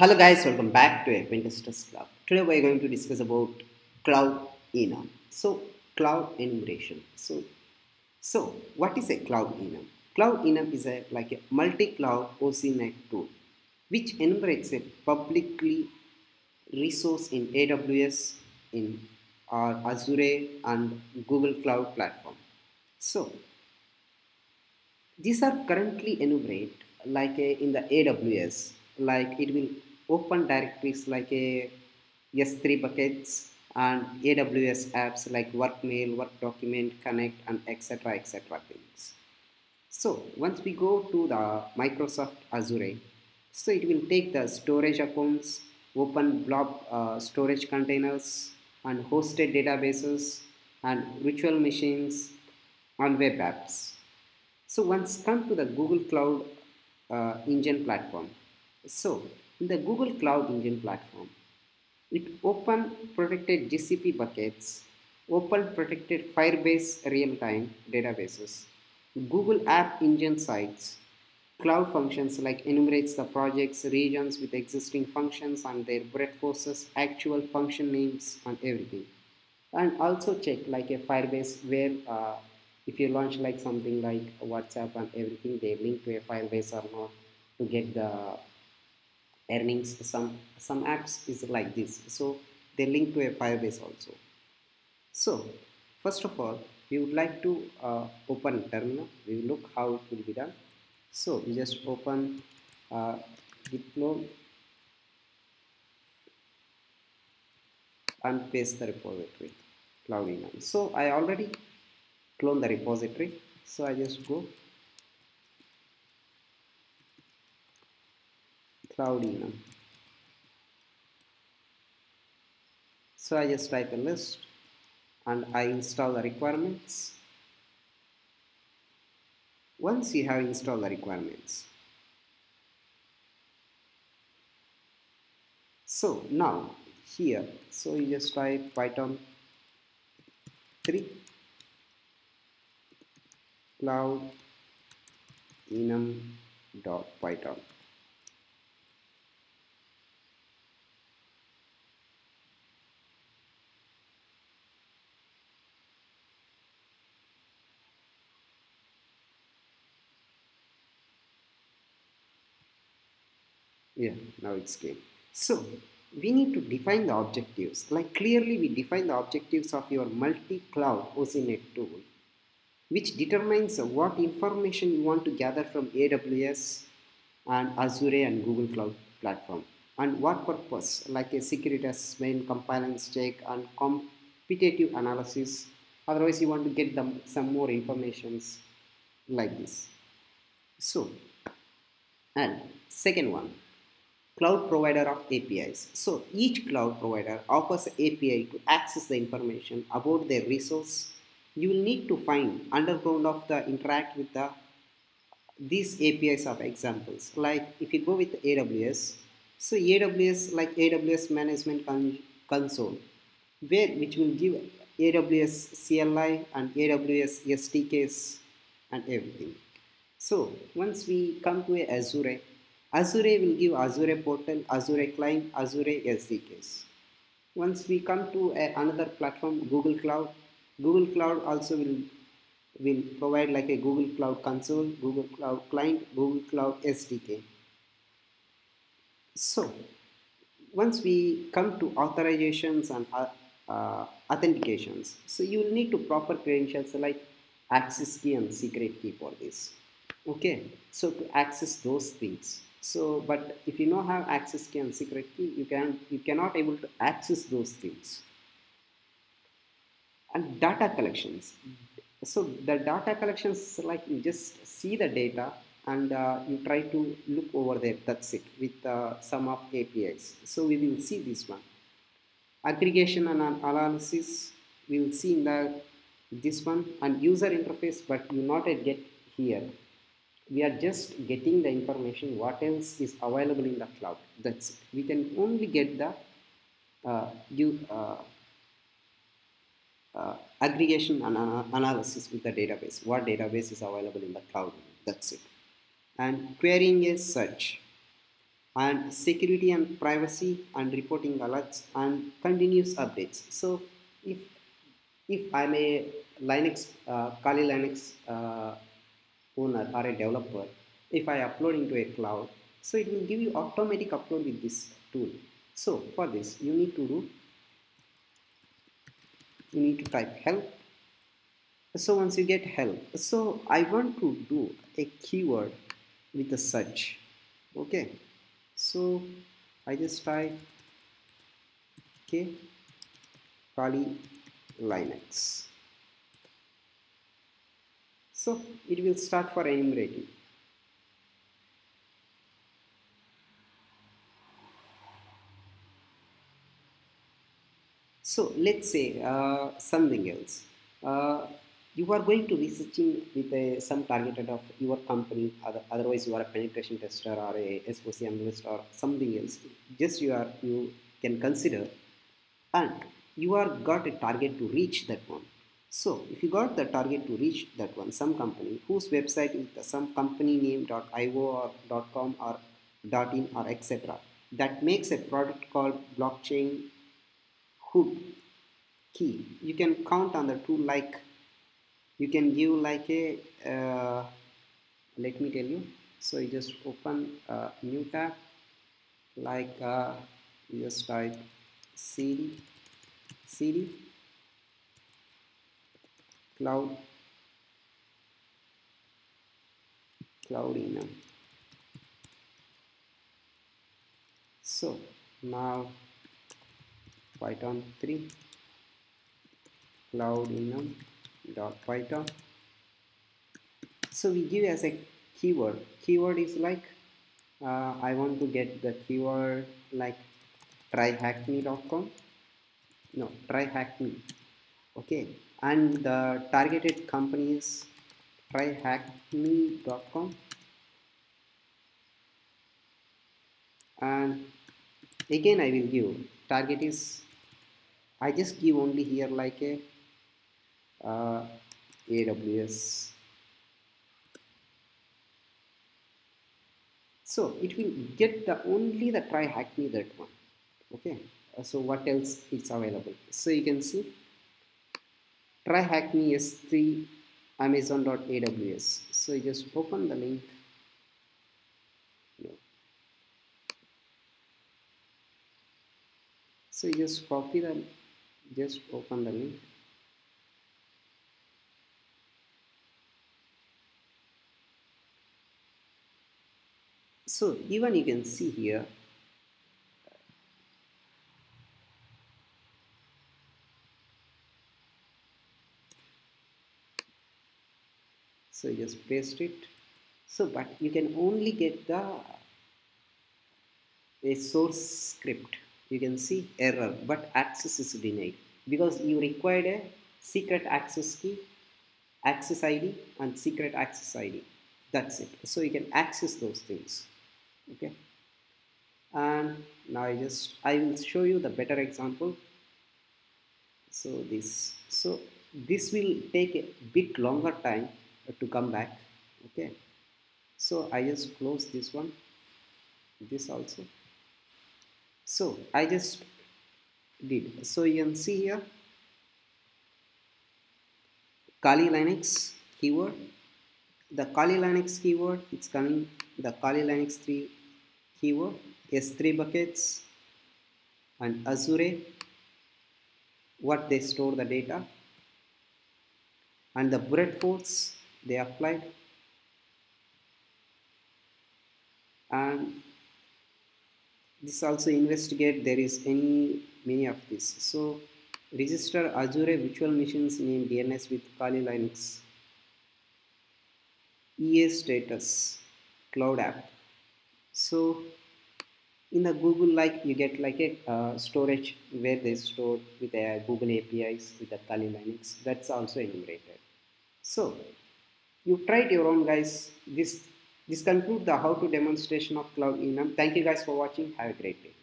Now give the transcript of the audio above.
Hello guys, welcome back to Adventist Club. Today we are going to discuss about cloud enum. So cloud enumeration. So so what is a cloud enum? Cloud enum is a like a multi-cloud OSINT tool which enumerates a publicly resource in AWS, in our Azure and Google Cloud platform. So these are currently enumerated like a, in the AWS, like it will open directories like a S3 buckets and AWS apps like Workmail, Work Document, Connect, and etc. etc. things. So once we go to the Microsoft Azure, so it will take the storage accounts, open blob uh, storage containers, and hosted databases, and virtual machines, and web apps. So once come to the Google Cloud uh, Engine platform. So in the Google Cloud Engine platform, it open protected GCP buckets, open protected Firebase real-time databases, Google App Engine sites, cloud functions like enumerates the projects, regions with existing functions and their brute forces, actual function names and everything. And also check like a Firebase where uh, if you launch like something like whatsapp and everything they link to a firebase or not to get the earnings some some apps is like this. So they link to a firebase also. So first of all we would like to uh, open terminal. We will look how it will be done. So we just open uh, deploy and paste the repository cloud so i already clone the repository. So I just go cloud so I just type a list and I install the requirements. Once you have installed the requirements so now here so you just type python 3 cloud dot python yeah now it's came so we need to define the objectives. Like clearly we define the objectives of your multi-cloud OSINT tool which determines what information you want to gather from AWS and Azure and Google Cloud platform and what purpose like a security assessment, compliance check and competitive analysis. Otherwise you want to get them some more informations like this. So and second one cloud provider of APIs so each cloud provider offers API to access the information about their resource. You will need to find underground of the interact with the these APIs of examples. Like if you go with AWS so AWS like AWS management con console where which will give AWS CLI and AWS SDKs and everything. So once we come to Azure Azure will give Azure portal Azure client Azure SDKs once we come to a, another platform Google Cloud Google Cloud also will will provide like a Google Cloud Console, Google Cloud Client, Google Cloud SDK. So once we come to authorizations and uh, uh, authentications, so you will need to proper credentials like access key and secret key for this. Okay, so to access those things. So, but if you don't have access key and secret key, you can you cannot able to access those things. And data collections. So the data collections like you just see the data and uh, you try to look over there. That's it with uh, some of apis so we will see this one. Aggregation and analysis we will see in the this one and user interface but you not yet get here we are just getting the information what else is available in the cloud that's it we can only get the uh, you uh, uh, aggregation and analysis with the database. What database is available in the cloud? That's it. And querying a search. and security and privacy and reporting alerts and continuous updates so if if i'm a linux uh, kali linux uh, owner or a developer if i upload into a cloud so it will give you automatic upload with this tool. So for this you need to do you need to type help. So once you get help so i want to do a keyword with a search. Okay. So I just type okay Kali Linux so it will start for enumerating so let's say uh, something else. Uh, you are going to researching with a, some targeted of your company other, otherwise you are a penetration tester or a SOC analyst or something else. Just you are you can consider and you are got a target to reach that one so if you got the target to reach that one some company whose website is the some company name .io or dot .com or .in or etc that makes a product called blockchain hood key. You can count on the tool like you can give like a uh, let me tell you. So you just open a new tab like uh, you just type cd cd cloud. Enum so now python 3 cloud enum dot python. So we give as a keyword. Keyword is like uh, I want to get the keyword like tryhackme.com no tryhackme okay and the targeted company is tryhackme.com and again I will give target is I just give only here like a uh, AWS. So it will get the only the try hack me that one. Okay. So what else is available? So you can see try hack me s3 amazon.aws. So you just open the link. So you just copy the just open the link so even you can see here so you just paste it. So but you can only get the a source script. You can see error but access is denied. Because you required a secret access key access id and secret access id that's it. So you can access those things. Okay? And now I just I will show you the better example. So this so this will take a bit longer time to come back okay? So I just close this one this also. So I just did. So you can see here Kali Linux keyword. The Kali Linux keyword it's coming the Kali Linux 3 keyword S3 buckets and Azure what they store the data. And the brute they applied. And this also investigate there is any many of this. So register Azure virtual machines name DNS with Kali Linux. EA status cloud app. So in the google like you get like a uh, storage where they store with a google apis with the kali linux. That's also enumerated. So you it your own guys. This this concludes the how to demonstration of cloud enum thank you guys for watching. Have a great day